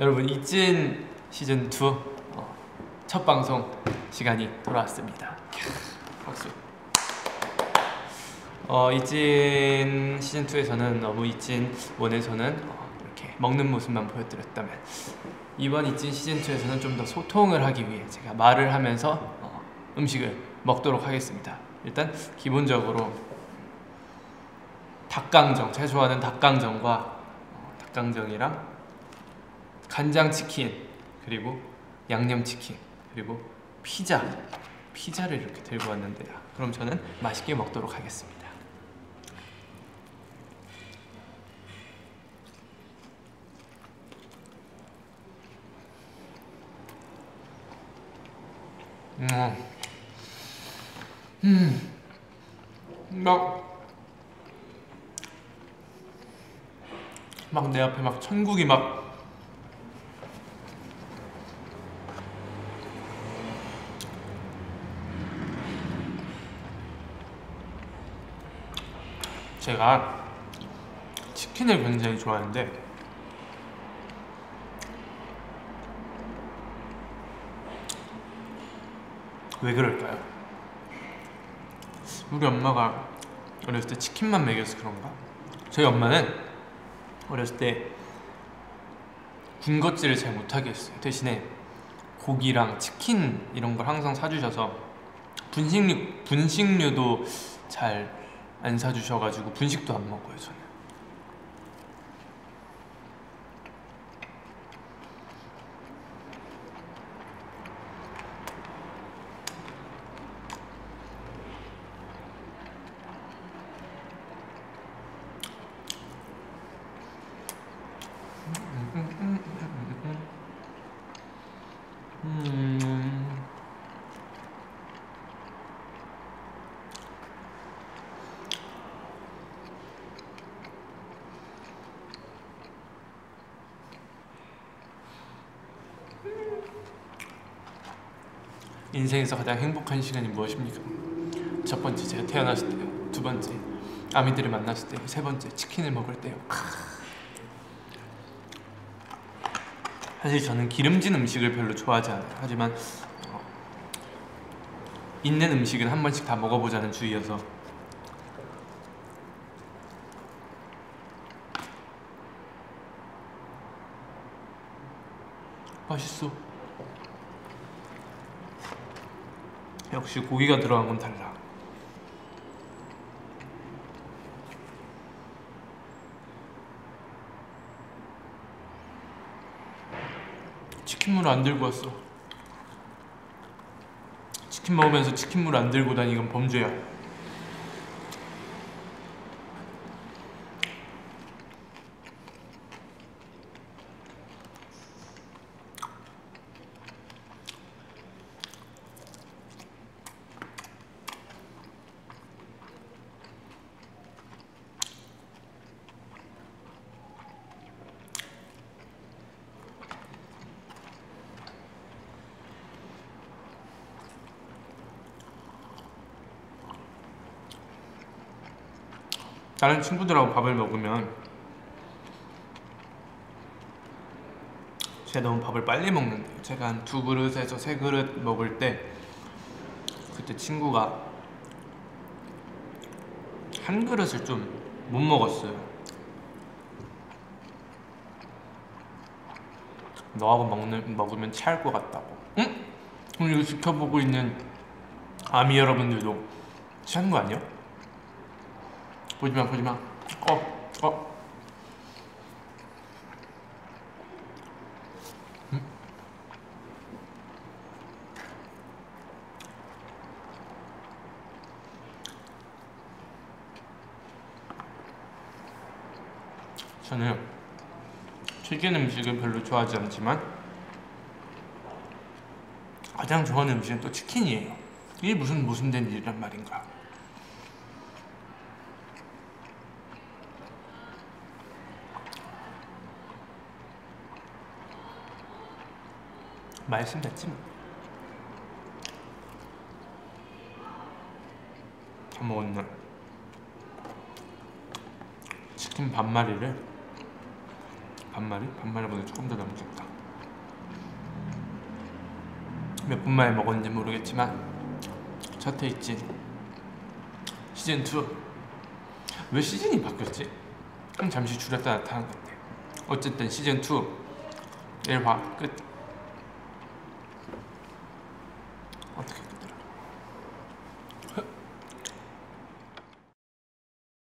여러분 이찐 시즌 2 어, 첫 방송 시간이 돌아왔습니다. 박수. 어, 이찐 시즌 2에서는 너무 이찐 1에서는 어, 이렇게 먹는 모습만 보여드렸다면 이번 이찐 시즌 2에서는 좀 더 소통을 하기 위해 제가 말을 하면서 어, 음식을 먹도록 하겠습니다. 일단 기본적으로 닭강정 제가 좋아하는 닭강정과 어, 닭강정이랑 간장치킨 그리고 양념치킨 그리고 피자 피자를 이렇게 들고 왔는데요 그럼 저는 맛있게 먹도록 하겠습니다 음. 음. 막, 막 내 앞에 막 천국이 막 제가 치킨을 굉장히 좋아하는데 왜 그럴까요? 우리 엄마가 어렸을 때 치킨만 먹여서 그런가? 저희 엄마는 어렸을 때 군것질을 잘 못하게 했어요 대신에 고기랑 치킨 이런 걸 항상 사주셔서 분식류, 분식류도 잘 안 사주셔가지고 분식도 안 먹어요 저는 인생에서 가장 행복한 시간이 무엇입니까? 첫 번째 제가 태어났을 때요. 두 번째 아미들을 만났을 때요 세 번째 치킨을 먹을 때요. 사실 저는 기름진 음식을 별로 좋아하지 않아요. 하지만 어, 있는 음식은 한 번씩 다 먹어보자는 주의여서. 맛있어 역시 고기가 들어간 건 달라. 치킨물 안 들고 왔어. 치킨 먹으면서 치킨물 안 들고 다니건 범죄야 다른 친구들하고 밥을 먹으면 제가 너무 밥을 빨리 먹는데 제가 한 두 그릇에서 세 그릇 먹을 때 그때 친구가 한 그릇을 좀 못 먹었어요 너하고 먹는, 먹으면 체할 것 같다고 응? 그럼 이거 지켜보고 있는 아미 여러분들도 취하는 거 아니야? 보지마 보지마 어 어. 음? 저는 튀긴 음식을 별로 좋아하지 않지만 가장 좋아하는 음식은 또 치킨이에요 이게 무슨 무슨 된 일이란 말인가 말씀드렸지 뭐. 다 먹었나? 치킨 반마리를 반마리? 반마리보다 조금 더 넘겠다 몇 분 만에 먹었는지 모르겠지만 첫 회있진 시즌 2 왜 시즌이 바뀌었지? 잠시 줄였다 나타난 것 같아 어쨌든 시즌 2 1화 끝